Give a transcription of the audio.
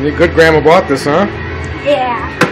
Your good grandma bought this, huh? Yeah.